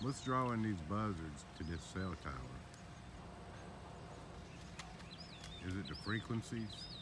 What's drawing these buzzards to this cell tower? Is it the frequencies?